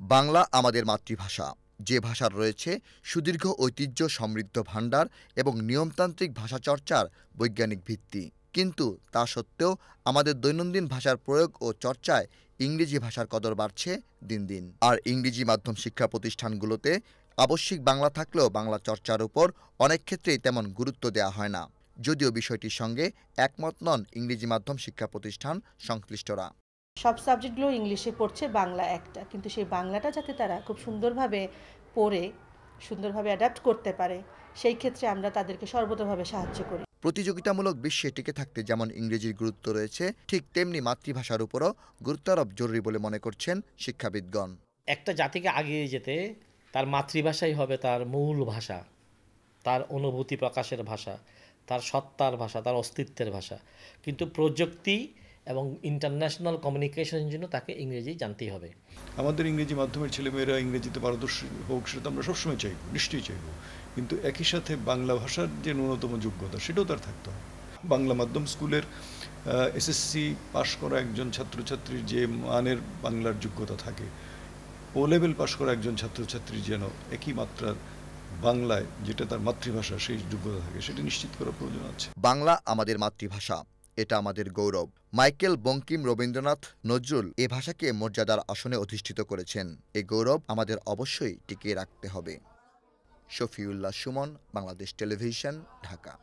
বাংলা আমাদের মাতৃভাষা। যে ভাষার রয়েছে সুদীর্ঘ ঐতিহ্য, সমৃদ্ধ ভাণ্ডার এবং নিয়মতান্ত্রিক ভাষা চর্চার বৈজ্ঞানিক ভিত্তি। কিন্তু তা সত্ত্বেও আমাদের দৈনন্দিন ভাষার প্রয়োগ ও চর্চায় ইংরেজি ভাষার কদর বাড়ছে দিন দিন। আর ইংরেজি মাধ্যম শিক্ষা প্রতিষ্ঠানগুলোতে আবশ্যিক বাংলা থাকলেও বাংলা চর্চার উপর অনেক ক্ষেত্রেই তেমন গুরুত্ব দেওয়া হয় না। যদিও বিষয়টির সঙ্গে একমত নন ইংরেজি মাধ্যম শিক্ষা প্রতিষ্ঠান সংশ্লিষ্টরা। সব সাবজেক্টগুলো ইংলিশে পড়ছে বাংলা একটা। কিন্তু সেই বাংলাটা যাতে তারা খুব সুন্দরভাবে পড়ে সুন্দরভাবে অ্যাডাপ্ট করতে পারে সেই ক্ষেত্রে আমরা তাদেরকে সর্বতভাবে সাহায্য করি। প্রতিযোগিতামূলক বিশ্বে টিকে থাকতে যেমন ইংরেজির গুরুত্ব রয়েছে ঠিক তেমনি মাতৃভাষার উপরও গুরুত্ব আরোপ জরুরি বলে মনে করছেন শিক্ষাবিদগণ। একটা জাতিকে আগিয়ে যেতে তার মাতৃভাষাই হবে তার মূল ভাষা তার অনুভূতি প্রকাশের ভাষা তার সত্তার ভাষা তার অস্তিত্বের ভাষা। কিন্তু প্রযুক্তি এবং ইন্টারন্যাশনাল কমিউনিকেশনের জন্য তাকে ইংরেজি জানতেই হবে। আমাদের ইংরেজি মাধ্যমের ছেলেমেয়েরা ইংরেজিতে পারদর্শী হোক সেটা তো আমরা সবসময় চাইব নিশ্চয়ই চাইব। কিন্তু একই সাথে বাংলা ভাষার যে ন্যূনতম যোগ্যতা সেটাও তার থাকতে হবে। বাংলা মাধ্যম স্কুলের এসএসসি পাশ করা একজন ছাত্রছাত্রীর যে মানের বাংলার যোগ্যতা থাকে ও লেভেল পাশ করা একজন ছাত্রছাত্রীর যেন একই মাত্রার বাংলায় যেটা তার মাতৃভাষা সেই যোগ্যতা থাকে সেটা নিশ্চিত করা প্রয়োজন আছে। বাংলা আমাদের মাতৃভাষা। এটা আমাদের গৌরব। মাইকেল বঙ্কিম রবীন্দ্রনাথ নজরুল এ ভাষাকে মর্যাদার আসনে অধিষ্ঠিত করেছেন। এ গৌরব আমাদের অবশ্যই টিকিয়ে রাখতে হবে। শফিউল্লাহ সুমন, বাংলাদেশ টেলিভিশন, ঢাকা।